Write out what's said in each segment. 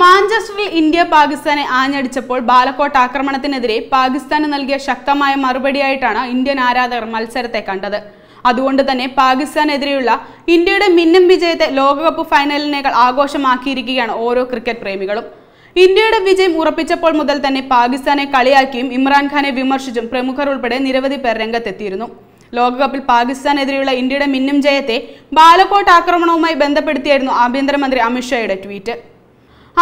മാഞ്ചസ്റ്ററിൽ India പാകിസ്ഥാനെ ആഞ്ഞടിച്ചപ്പോൾ ബാലക്കോട്ട് ആക്രമണത്തിനെതിരെ പാകിസ്ഥാന് നൽകിയ ശക്തമായ മറുപടിയായിട്ടാണ് ഇന്ത്യൻ ആരാധകർ മത്സരത്തെ കണ്ടത്. അതുകൊണ്ട് തന്നെ പാകിസ്ഥാനെതിരെയുള്ള ഇന്ത്യയുടെ മിന്നും വിജയത്തെ ലോകകപ്പ് ഫൈനലിനേക്കാൾ ആഘോഷമാക്കിയിരിക്കുകയാണ് ഓരോ ക്രിക്കറ്റ് പ്രേമികളും. ഇന്ത്യയുടെ വിജയം ഉറപ്പിച്ചപ്പോൾ മുതൽ തന്നെ പാകിസ്ഥാനെ കളിയാക്കിയും ഇമ്രാൻഖാനെ വിമർശിച്ചും പ്രമുഖർ ഉൾപ്പെടെ നിരവധി പേർ രംഗത്തെത്തിയിരുന്നു. ലോകകപ്പിൽ പാകിസ്ഥാനെതിരെയുള്ള ഇന്ത്യയുടെ മിന്നും ജയത്തെ ബാലക്കോട്ട് ആക്രമണവുമായി ബന്ധപ്പെടുത്തിയായിരുന്നു ആഭ്യന്തരമന്ത്രി അമിത്ഷായുടെ ട്വീറ്റ്.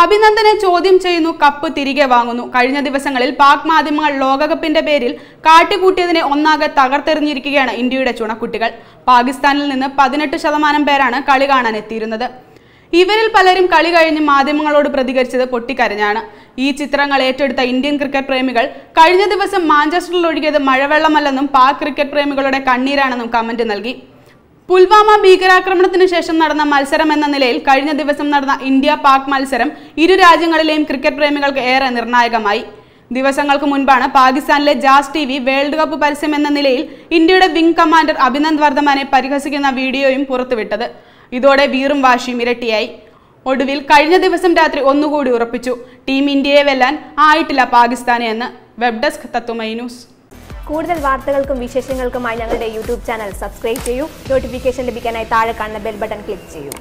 അഭിനന്ദനെ ചോദ്യം ചെയ്യുന്നു കപ്പ് തിരികെ വാങ്ങുന്നു. കഴിഞ്ഞ ദിവസങ്ങളിൽ പാക് മാധ്യമങ്ങൾ ലോകകപ്പിന്റെ പേരിൽ കാട്ടിക്കൂട്ടിയതിനെ ഒന്നാകെ തകർത്തെറിഞ്ഞിരിക്കുകയാണ് ഇന്ത്യയുടെ ചുണക്കുട്ടികൾ. പാകിസ്ഥാനിൽ നിന്ന് പതിനെട്ട് ശതമാനം പേരാണ് കളി കാണാൻ എത്തിയിരുന്നത്. ഇവരിൽ പലരും കളി കഴിഞ്ഞ് മാധ്യമങ്ങളോട് പ്രതികരിച്ചത് പൊട്ടിക്കരഞ്ഞാണ്. ഈ ചിത്രങ്ങൾ ഏറ്റെടുത്ത ഇന്ത്യൻ ക്രിക്കറ്റ് പ്രേമികൾ കഴിഞ്ഞ ദിവസം മാഞ്ചസ്റ്ററിൽ ഒഴുകിയത് മഴവെള്ളമല്ലെന്നും പാക് ക്രിക്കറ്റ് പ്രേമികളുടെ കണ്ണീരാണെന്നും കമന്റ് നൽകി. പുൽവാമ ഭീകരാക്രമണത്തിന് ശേഷം നടന്ന മത്സരം എന്ന നിലയിൽ കഴിഞ്ഞ ദിവസം നടന്ന ഇന്ത്യ പാക് മത്സരം ഇരു രാജ്യങ്ങളിലെയും ക്രിക്കറ്റ് പ്രേമികൾക്ക് ഏറെ നിർണായകമായി. ദിവസങ്ങൾക്ക് മുൻപാണ് പാകിസ്ഥാനിലെ Jazz T V World Cup പരസ്യം എന്ന നിലയിൽ ഇന്ത്യയുടെ വിംഗ് കമാൻഡർ അഭിനന്ദ് വർദ്ധമാനെ പരിഹസിക്കുന്ന വീഡിയോയും പുറത്തുവിട്ടത്. ഇതോടെ വീറും വാശിയും ഇരട്ടിയായി. ഒടുവിൽ കഴിഞ്ഞ ദിവസം രാത്രി ഒന്നുകൂടി ഉറപ്പിച്ചു. ടീം ഇന്ത്യയെ വെല്ലാൻ ആയിട്ടില്ല പാകിസ്ഥാനെ എന്ന് വെബ് ഡെസ്ക് തത്തുമൈ ന്യൂസ്. കൂടുതൽ വാർത്തകൾക്കും വിശേഷങ്ങൾക്കുമായി ഞങ്ങളുടെ യൂട്യൂബ് ചാനൽ സബ്സ്ക്രൈബ് ചെയ്യൂ. നോട്ടിഫിക്കേഷൻ ലഭിക്കാനായി താഴെ കാണുന്ന ബെൽ ബട്ടൺ ക്ലിക്ക് ചെയ്യൂ.